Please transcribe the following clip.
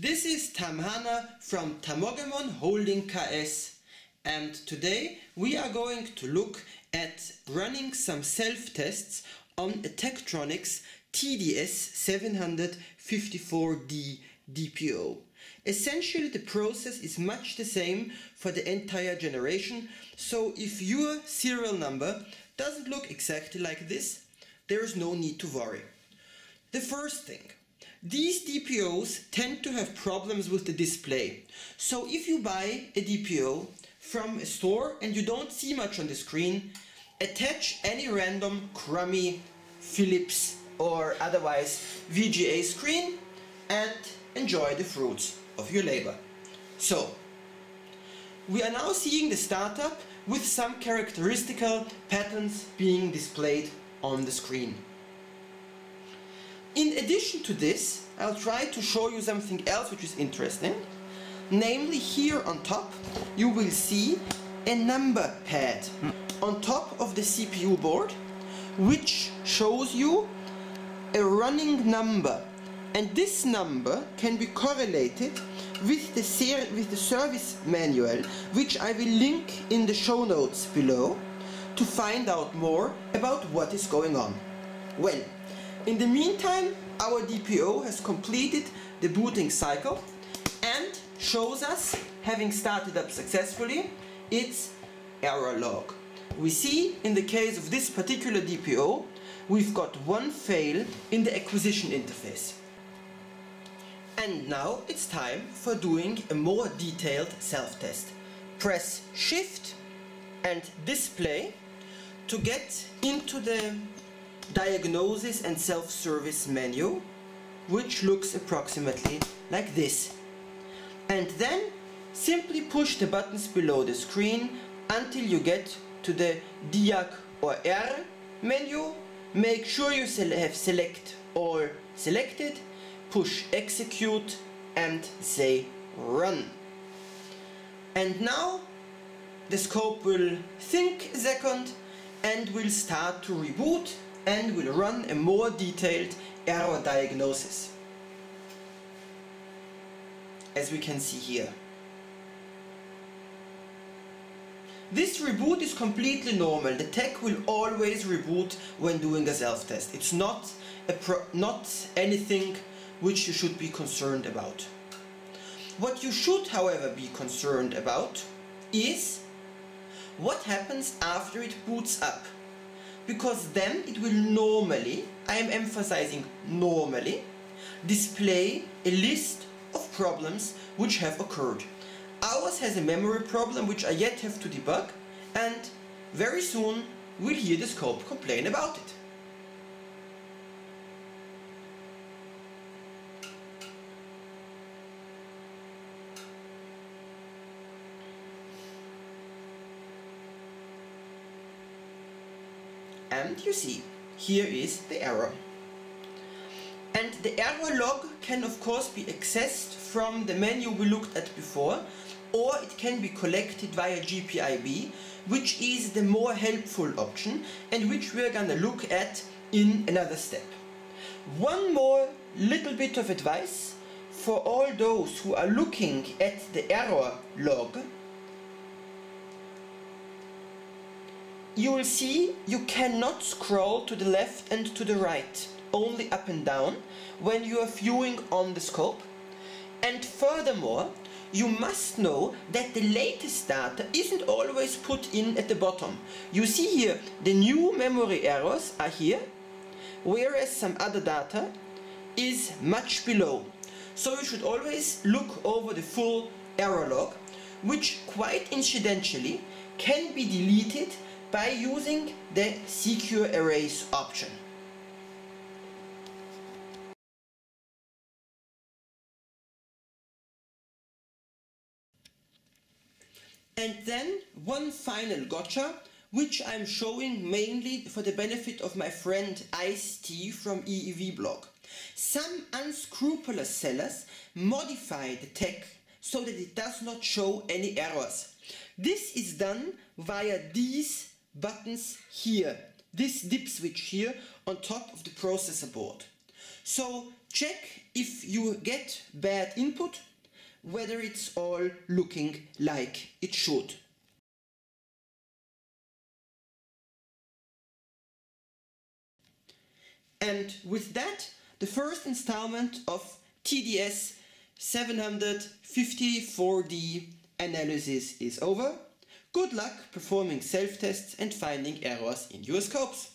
This is Tam Hanna from Tamoggemon Holding KS and today we are going to look at running some self-tests on a Tektronix TDS 754D DPO. Essentially the process is much the same for the entire generation so if your serial number doesn't look exactly like this there is no need to worry. The first thing these DPOs tend to have problems with the display. So if you buy a DPO from a store and you don't see much on the screen, attach any random crummy Philips or otherwise VGA screen and enjoy the fruits of your labor. So, we are now seeing the startup with some characteristical patterns being displayed on the screen. In addition to this, I'll try to show you something else which is interesting. Namely, here on top, you will see a number pad on top of the CPU board, which shows you a running number. And this number can be correlated with the, with the service manual, which I will link in the show notes below to find out more about what is going on. Well, in the meantime, our DPO has completed the booting cycle and shows us, having started up successfully, its error log. We see in the case of this particular DPO, we've got one fail in the acquisition interface. And now it's time for doing a more detailed self-test. Press Shift and Display to get into the diagnosis and self-service menu which looks approximately like this. And then simply push the buttons below the screen until you get to the Diag or R menu. Make sure you have select all selected push execute and say run. And now the scope will think a second and will start to reboot and will run a more detailed error diagnosis. As we can see here. This reboot is completely normal. The Tek will always reboot when doing a self-test. It's not, not anything which you should be concerned about. What you should, however, be concerned about is what happens after it boots up because then it will normally, I am emphasizing normally, display a list of problems which have occurred. Ours has a memory problem which I yet have to debug and very soon we'll hear the scope complain about it. And you see here is the error and the error log can of course be accessed from the menu we looked at before or it can be collected via GPIB which is the more helpful option and which we're gonna look at in another step. One more little bit of advice for all those who are looking at the error log you will see you cannot scroll to the left and to the right, only up and down when you are viewing on the scope. And furthermore, you must know that the latest data isn't always put in at the bottom. You see here, the new memory errors are here, whereas some other data is much below. So you should always look over the full error log, which quite incidentally can be deleted by using the secure erase option. And then one final gotcha, which I'm showing mainly for the benefit of my friend Ice-T from EEVblog. Some unscrupulous sellers modify the Tek so that it does not show any errors. This is done via these buttons here, this dip switch here on top of the processor board. So check if you get bad input, whether it's all looking like it should. And with that, the first installment of TDS 754D analysis is over. Good luck performing self-tests and finding errors in your scopes.